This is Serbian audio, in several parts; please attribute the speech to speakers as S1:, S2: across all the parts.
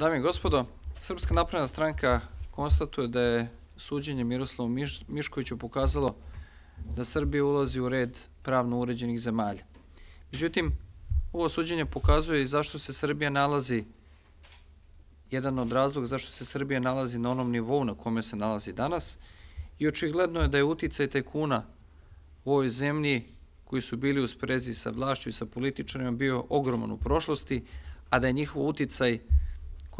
S1: Dame i gospodo, Srpska napredna stranka konstatuje da je suđenje Miroslavu Miš, Miškoviću pokazalo da Srbija ulazi u red pravno uređenih zemalja. Međutim, ovo suđenje pokazuje i zašto se Srbija nalazi, jedan od razloga zašto se Srbija nalazi na onom nivou na kome se nalazi danas i očigledno je da je uticaj tajkuna u ovoj zemlji koji su bili u sprezi sa vlašću i sa političarima bio ogroman u prošlosti, a da je njihov uticaj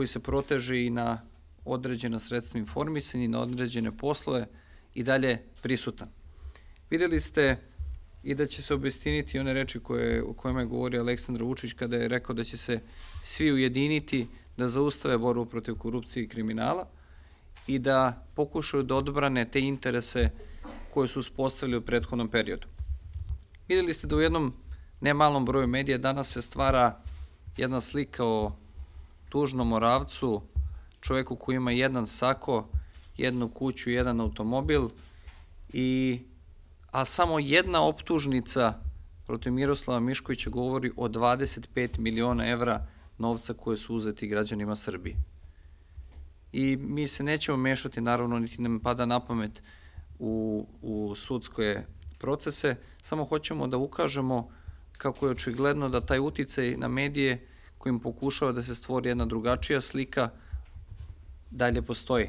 S1: koji se proteže i na određena sredstva informisanja i na određene poslove i dalje prisutan. Videli ste i da će se obestiniti one reči koje, o kojima je govorio Aleksandar Vučić kada je rekao da će se svi ujediniti da zaustave borbu protiv korupcije i kriminala i da pokušaju da odbrane te interese koje su uspostavili u prethodnom periodu. Videli ste da u jednom nemalom broju medija danas se stvara jedna slika o tužnom moravcu, čoveku koji ima jedan sako, jednu kuću, jedan automobil, i, a samo jedna optužnica protiv Miroslava Miškovića govori o 25 miliona evra novca koje su uzeti građanima Srbije. I mi se nećemo mešati, naravno, niti nam pada na pamet u, u sudske procese, samo hoćemo da ukažemo kako je očigledno da taj uticaj na medije kojim pokušava da se stvori jedna drugačija slika, dalje postoji.